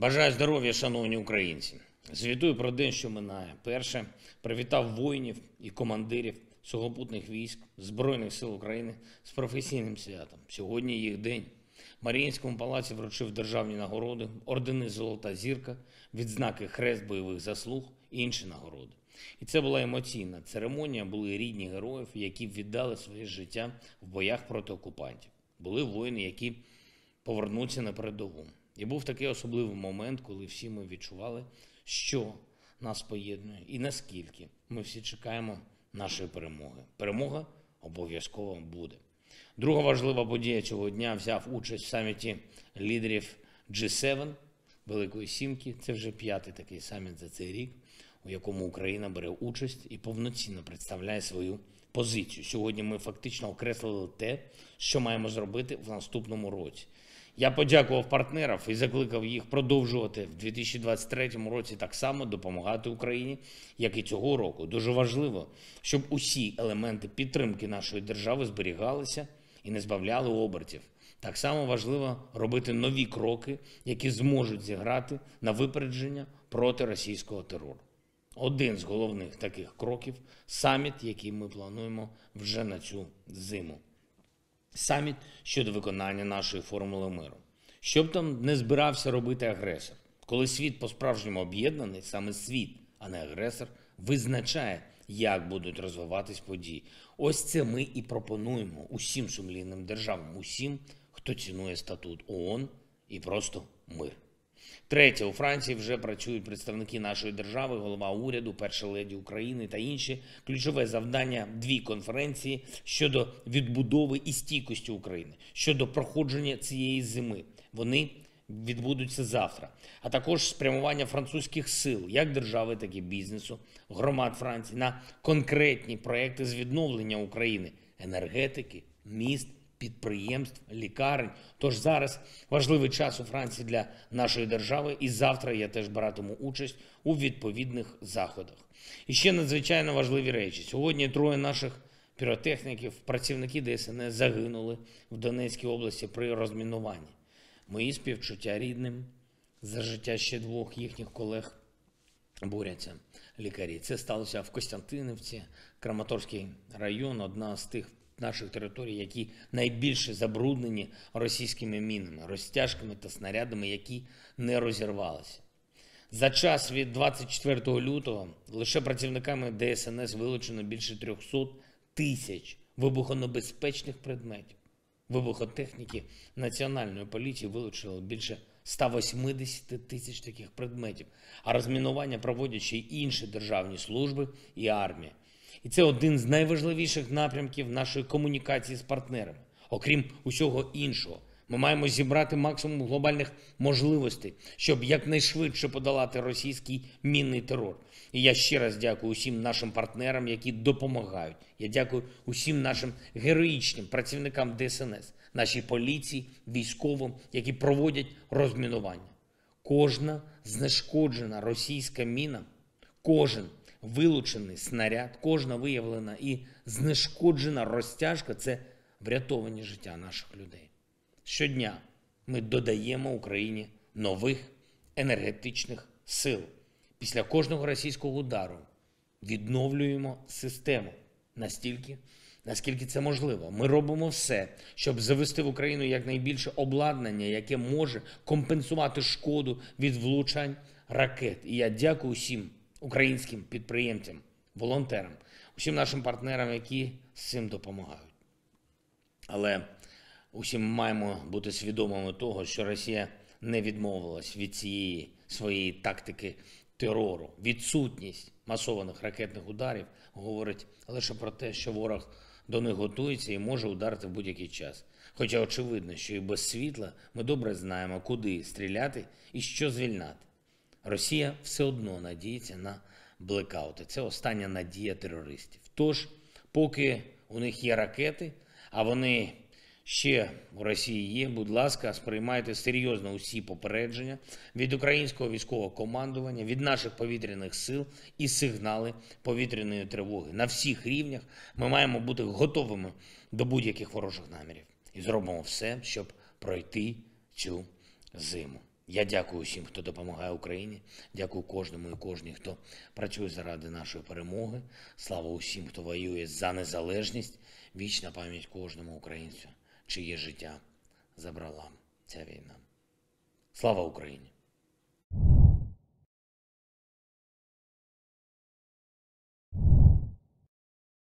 Бажаю здоров'я, шановні українці. Звітую про день, що минає. Перше, привітав воїнів і командирів сухопутних військ Збройних сил України з професійним святом. Сьогодні їх день. Маріїнському палаці вручив державні нагороди, ордени Золота зірка, відзнаки Хрест бойових заслуг і інші нагороди. І це була емоційна церемонія. Були рідні героїв, які віддали своє життя в боях проти окупантів. Були воїни, які повернуться на передову. І був такий особливий момент, коли всі ми відчували, що нас поєднує і наскільки ми всі чекаємо нашої перемоги. Перемога обов'язково буде. Друга важлива подія цього дня взяв участь в саміті лідерів G7 Великої Сімки. Це вже п'ятий такий саміт за цей рік, у якому Україна бере участь і повноцінно представляє свою позицію. Сьогодні ми фактично окреслили те, що маємо зробити в наступному році. Я подякував партнерам і закликав їх продовжувати в 2023 році так само допомагати Україні, як і цього року. Дуже важливо, щоб усі елементи підтримки нашої держави зберігалися і не збавляли обертів. Так само важливо робити нові кроки, які зможуть зіграти на випередження проти російського терору. Один з головних таких кроків саміт, який ми плануємо вже на цю зиму саміт щодо виконання нашої формули миру. Щоб там не збирався робити агресор, коли світ по-справжньому об'єднаний, саме світ, а не агресор, визначає, як будуть розвиватись події. Ось це ми і пропонуємо усім сумлінним державам, усім, хто цінує статут ООН і просто мир. Третє, у Франції вже працюють представники нашої держави, голова уряду, перша леді України та інші. Ключове завдання дві конференції щодо відбудови і стійкості України, щодо проходження цієї зими. Вони відбудуться завтра, а також спрямування французьких сил, як держави, так і бізнесу, громад Франції на конкретні проекти з відновлення України, енергетики, міст підприємств, лікарень. Тож зараз важливий час у Франції для нашої держави, і завтра я теж братиму участь у відповідних заходах. І ще надзвичайно важливі речі. Сьогодні троє наших піротехніків, працівники ДСНС загинули в Донецькій області при розмінуванні. Мої співчуття рідним за життя ще двох їхніх колег борються лікарі. Це сталося в Костянтинівці, Краматорський район, одна з тих наших територій, які найбільше забруднені російськими мінами, розтяжками та снарядами, які не розірвалися. За час від 24 лютого лише працівниками ДСНС вилучено більше 300 тисяч вибухонебезпечних предметів. Вибухотехніки Національної поліції вилучили більше 180 тисяч таких предметів, а розмінування проводять ще й інші державні служби і армія. І це один з найважливіших напрямків нашої комунікації з партнерами. Окрім усього іншого, ми маємо зібрати максимум глобальних можливостей, щоб якнайшвидше подолати російський мінний терор. І я ще раз дякую усім нашим партнерам, які допомагають. Я дякую усім нашим героїчним працівникам ДСНС, нашій поліції, військовим, які проводять розмінування. Кожна знешкоджена російська міна, кожен вилучений снаряд, кожна виявлена і знешкоджена розтяжка це врятовані життя наших людей. Щодня ми додаємо Україні нових енергетичних сил. Після кожного російського удару відновлюємо систему настільки, наскільки це можливо. Ми робимо все, щоб завести в Україну якнайбільше обладнання, яке може компенсувати шкоду від влучань ракет. І я дякую всім українським підприємцям, волонтерам, усім нашим партнерам, які з цим допомагають. Але усім маємо бути свідомими того, що Росія не відмовилась від цієї своєї тактики терору. Відсутність масованих ракетних ударів говорить лише про те, що ворог до них готується і може ударити в будь-який час. Хоча очевидно, що і без світла ми добре знаємо, куди стріляти і що звільняти. Росія все одно надіється на блекаути. Це остання надія терористів. Тож, поки у них є ракети, а вони ще у Росії є, будь ласка, сприймайте серйозно усі попередження від українського військового командування, від наших повітряних сил і сигнали повітряної тривоги. На всіх рівнях ми маємо бути готовими до будь-яких ворожих намірів і зробимо все, щоб пройти цю зиму. Я дякую всім, хто допомагає Україні. Дякую кожному і кожній, хто працює заради нашої перемоги. Слава усім, хто воює за незалежність. Вічна пам'ять кожному українцю, чиє життя забрала ця війна. Слава Україні!